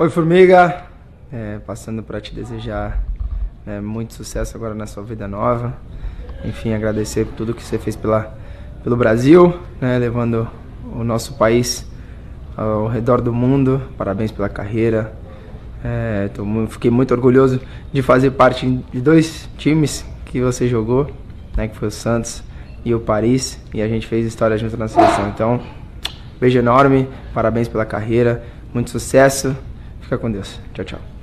Oi, Formiga. É, passando para te desejar né, muito sucesso agora na sua vida nova. Enfim, agradecer por tudo que você fez pela, pelo Brasil, né, levando o nosso país ao redor do mundo. Parabéns pela carreira. É, tô, fiquei muito orgulhoso de fazer parte de dois times que você jogou, né, que foi o Santos e o Paris, e a gente fez história junto na seleção. Então, beijo enorme, parabéns pela carreira, muito sucesso, fica com Deus. Tchau, tchau.